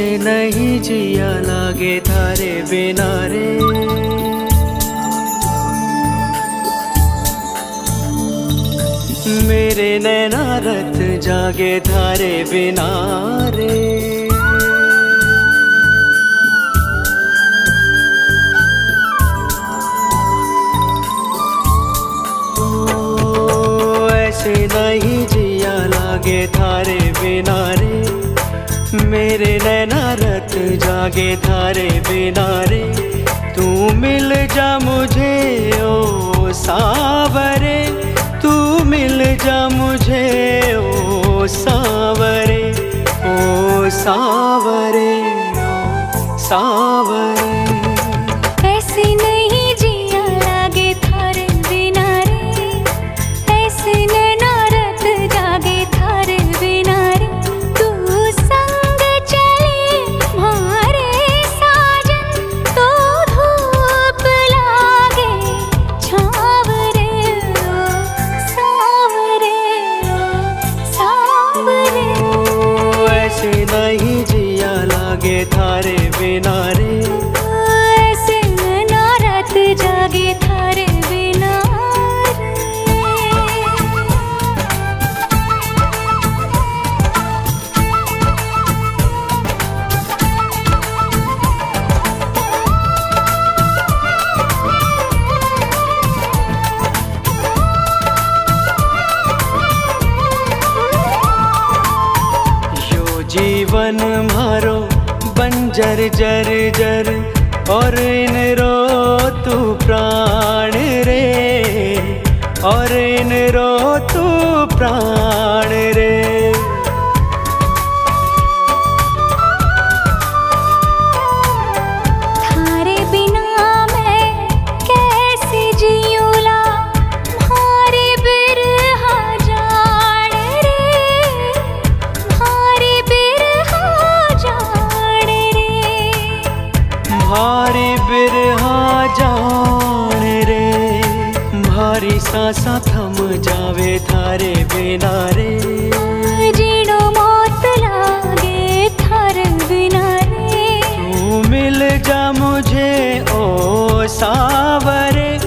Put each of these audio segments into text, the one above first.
ऐसे नहीं जिया लागे थारे बिना रे। मेरे नैना रत जागे थारे बिना रे। ऐसे नहीं जिया लागे थारे बिना रे। मेरे नैना रत जागे थारे बिना रे तू मिल जा मुझे, ओ सावरे। तू मिल जा मुझे, ओ सावरे ओ सावरे बिना रे ऐसे रात जागे थारे बिना यो जीवन मारो बंजर जर जर और इन रो तू प्राण रे और इन रो तू प्राण भारी सांसा थम जावे थारे बिना रे जीणो मौत लागे थार बिना रे तू मिल जा मुझे ओ सावरे।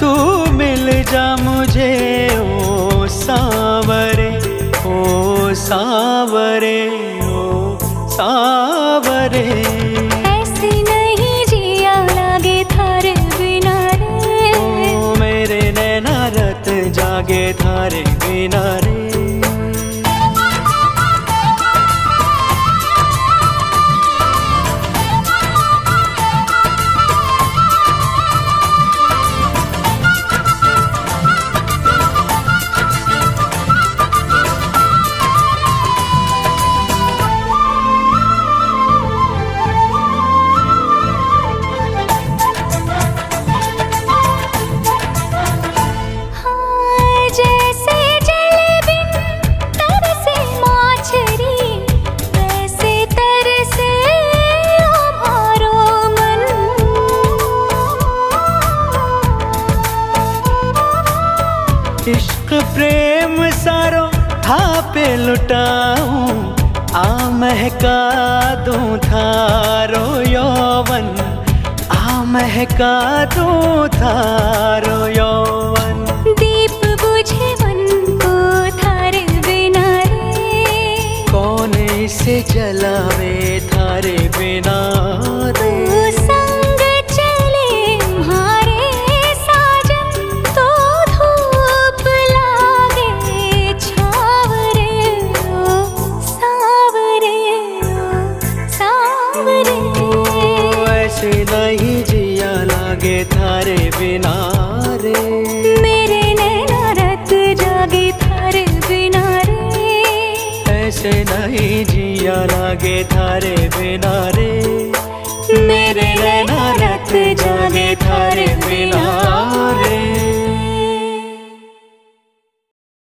तू मिल जा मुझे ओ सावरे। ओ सावरे ओ सावरे। थारे पे लुटाऊं आ महका दूँ थारो यौवन आ महका दूँ थारो यौवन। दीप बुझे मन को थारे बिना रे। कौन इसे जलावे? रे मेरे नैना रत जागे थारे बिना रे। ऐसे नहीं जिया लागे थारे बिना रे। मेरे नैना रत जागे थारे बिना